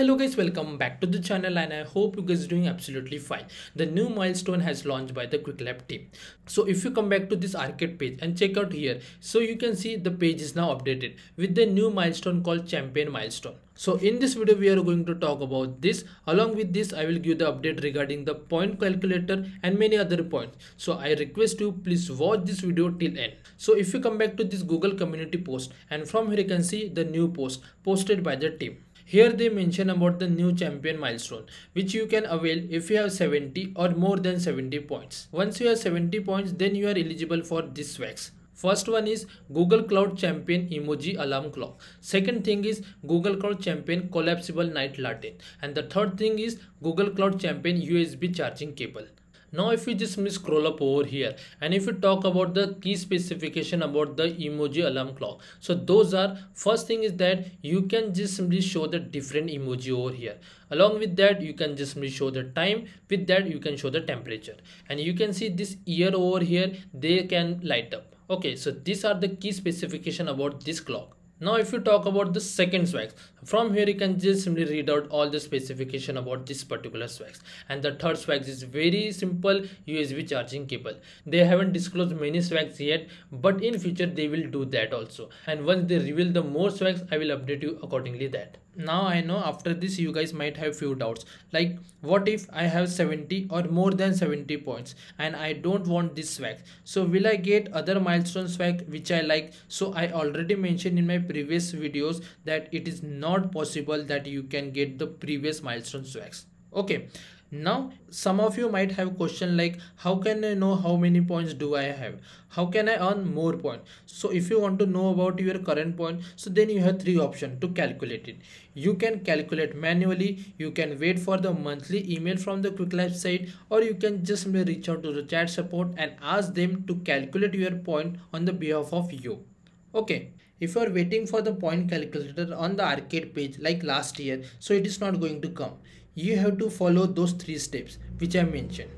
hello guys welcome back to the channel and i hope you guys are doing absolutely fine. The new milestone has launched by the quicklab team. So if you come back to this arcade page and check out here so you can see the page is now updated with the new milestone called champion milestone. So in this video we are going to talk about this. Along with this i will give the update regarding the point calculator and many other points. So i request you please watch this video till end. So if you come back to this google community post and from here you can see the new post posted by the team here they mention about the new champion milestone which you can avail if you have 70 or more than 70 points. Once you have 70 points then you are eligible for this wax. First one is Google Cloud Champion Emoji Alarm Clock. Second thing is Google Cloud Champion Collapsible Night Lantern. And the third thing is Google Cloud Champion USB Charging Cable now if you just scroll up over here and if you talk about the key specification about the emoji alarm clock. So those are first thing is that you can just simply show the different emoji over here. Along with that you can just simply show the time. With that you can show the temperature. And you can see this ear over here they can light up. Okay so these are the key specification about this clock now if you talk about the second swags, from here you can just simply read out all the specification about this particular swags. And the third swags is very simple USB charging cable. They haven't disclosed many swags yet, but in future they will do that also. And once they reveal the more swags, I will update you accordingly that now i know after this you guys might have few doubts. Like what if i have 70 or more than 70 points and i don't want this swag? So will i get other milestone swag which i like? So i already mentioned in my previous videos that it is not possible that you can get the previous milestone swags. Okay now some of you might have question like how can i know how many points do i have? How can i earn more points? So if you want to know about your current point so then you have three options to calculate it. You can calculate manually you can wait for the monthly email from the quicklab site or you can just reach out to the chat support and ask them to calculate your point on the behalf of you. Okay if you are waiting for the point calculator on the arcade page like last year so it is not going to come you have to follow those three steps which I mentioned.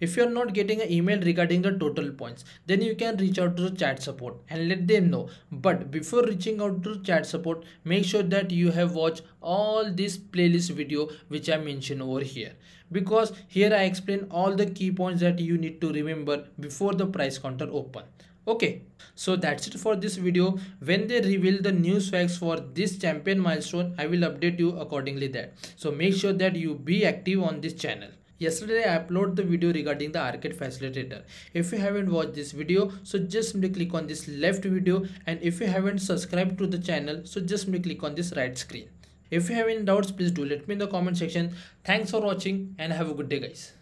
If you are not getting an email regarding the total points, then you can reach out to the chat support and let them know. But before reaching out to chat support, make sure that you have watched all this playlist video which I mentioned over here. Because here I explain all the key points that you need to remember before the price counter open okay so that's it for this video. When they reveal the new swags for this champion milestone i will update you accordingly that so make sure that you be active on this channel. Yesterday i uploaded the video regarding the arcade facilitator. If you haven't watched this video so just simply click on this left video. And if you haven't subscribed to the channel so just simply click on this right screen. If you have any doubts please do let me in the comment section. Thanks for watching and have a good day guys